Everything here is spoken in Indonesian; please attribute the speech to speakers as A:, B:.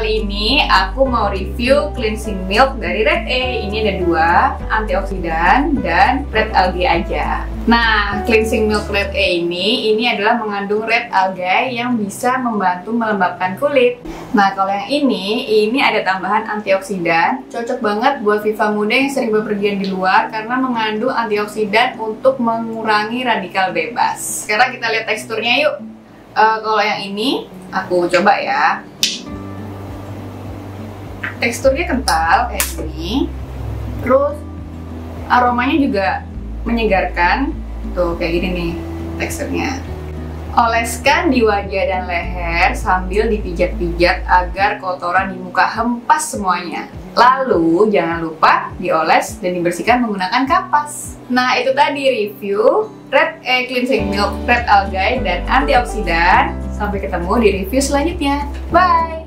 A: kali ini aku mau review cleansing milk dari Red A. Ini ada dua, antioksidan dan red algae aja. Nah, cleansing milk red A ini, ini adalah mengandung red algae yang bisa membantu melembabkan kulit. Nah, kalau yang ini, ini ada tambahan antioksidan. Cocok banget buat Viva muda yang sering bepergian di luar karena mengandung antioksidan untuk mengurangi radikal bebas. Sekarang kita lihat teksturnya yuk. Uh, kalau yang ini, aku coba ya. Teksturnya kental kayak gini. Terus aromanya juga menyegarkan. Tuh kayak gini nih teksturnya. Oleskan di wajah dan leher sambil dipijat-pijat agar kotoran di muka hempas semuanya. Lalu jangan lupa dioles dan dibersihkan menggunakan kapas. Nah itu tadi review Red A Cleansing Milk Red Algae dan antioksidan sampai ketemu di review selanjutnya. Bye